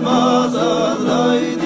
Ramazan ayı